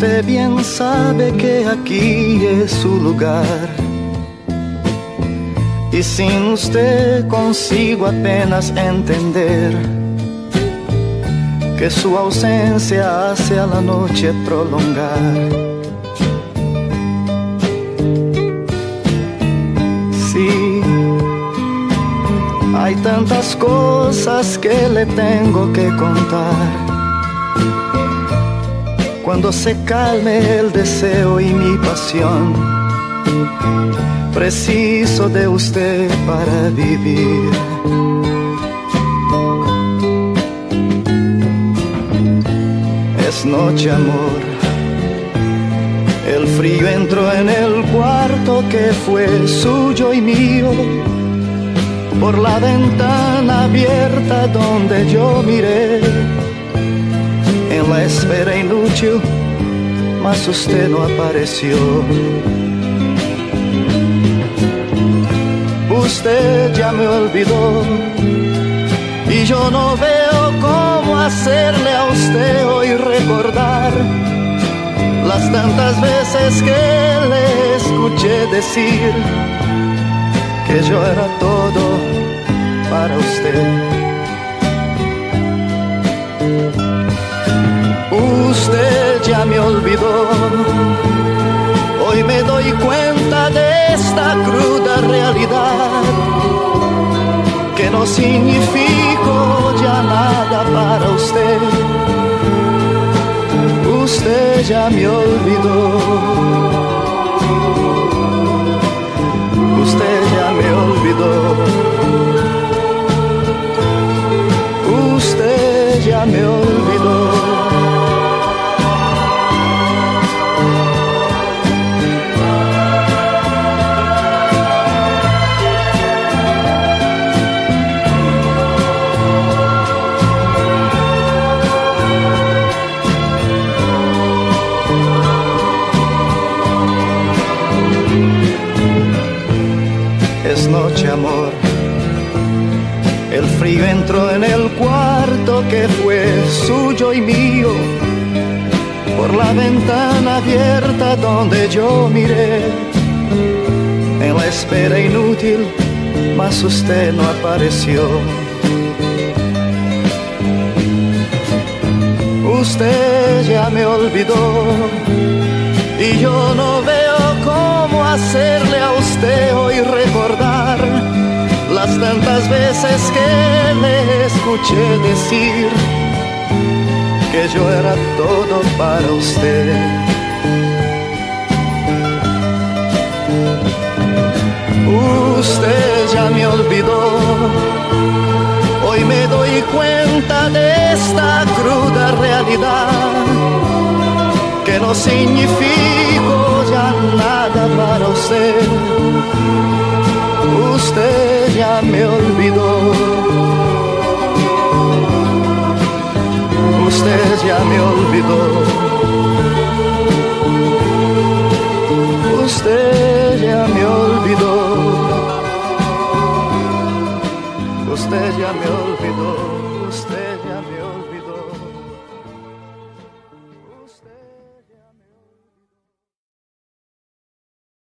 Usted bien sabe que aquí es su lugar. Y sin usted consigo apenas entender que su ausencia hace a la noche prolongar. Sí, hay tantas cosas que le tengo que contar. Cuando se calme el deseo y mi pasión, preciso de usted para vivir. Es noche, amor. El frío entró en el cuarto que fue suyo y mío. Por la ventana abierta donde yo miré. La espera inútil, mas usted no apareció. Usted ya me olvidó y yo no veo cómo hacerle a usted hoy recordar las tantas veces que le escuché decir que yo era todo para usted. Usted ya me olvidó, hoy me doy cuenta de esta cruda realidad que no significo ya nada para usted. Usted ya me olvidó. Usted ya me olvidó. Usted ya me olvidó. Amor. El frío entró en el cuarto que fue suyo y mío. Por la ventana abierta donde yo miré. En la espera inútil, mas usted no apareció. Usted ya me olvidó y yo no veo cómo hacerle a usted hoy recordar las veces que le escuché decir que yo era todo para usted. Usted ya me olvidó, hoy me doy cuenta de esta cruda realidad que no significo ya nada para usted usted ya me olvidó. Usted ya me olvidó. Usted ya me olvidó. Usted ya me olvidó.